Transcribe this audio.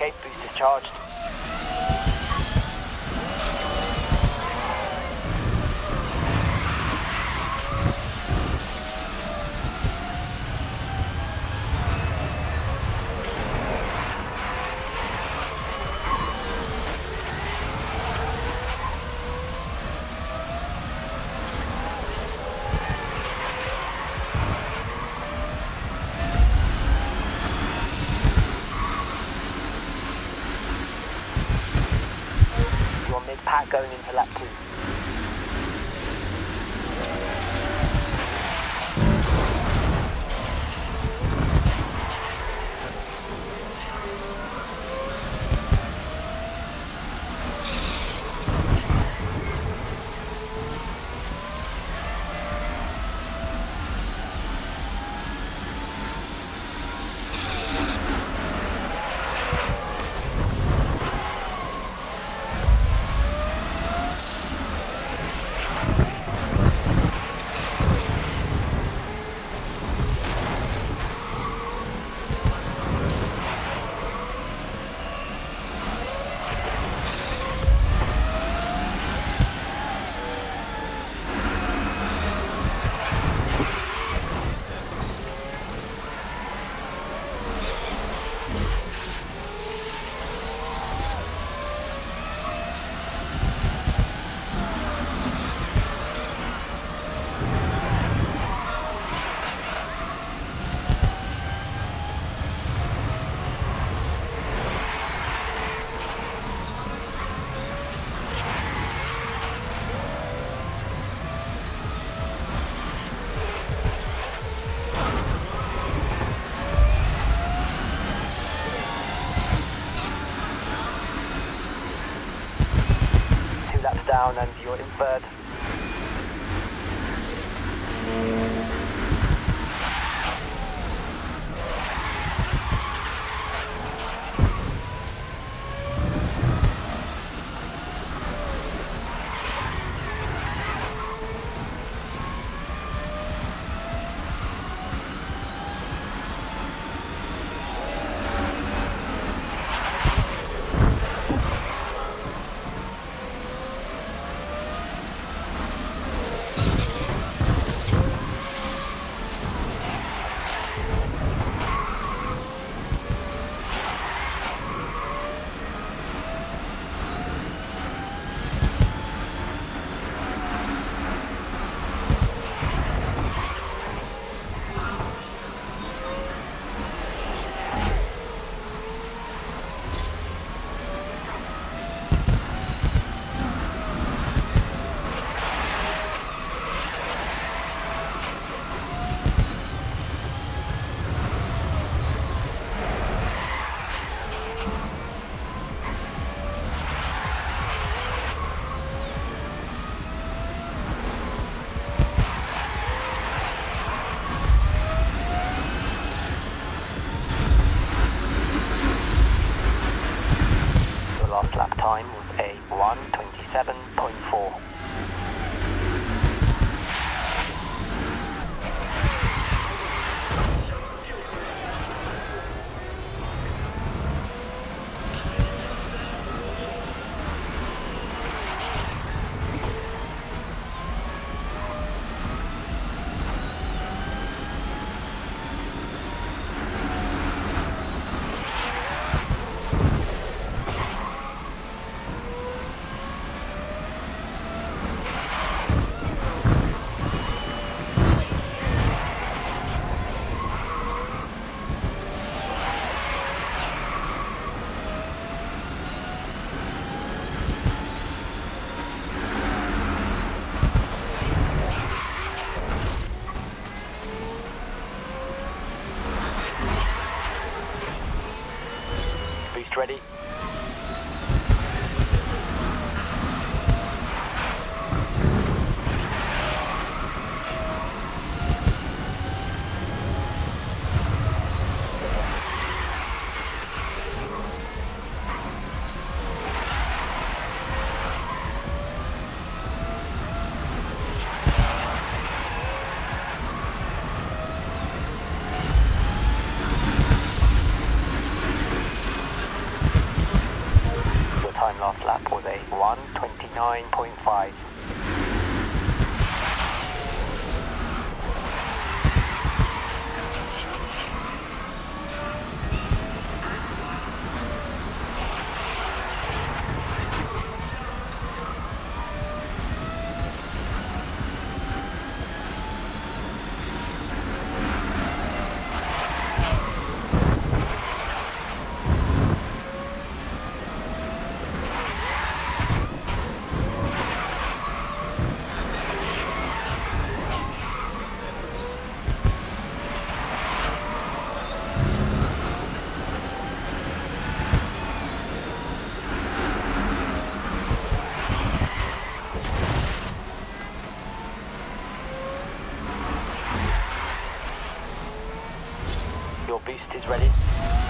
Okay, is charged. You're mid-pack going into lap two. Down and you're in last lap ready. 129.5. Boost is ready.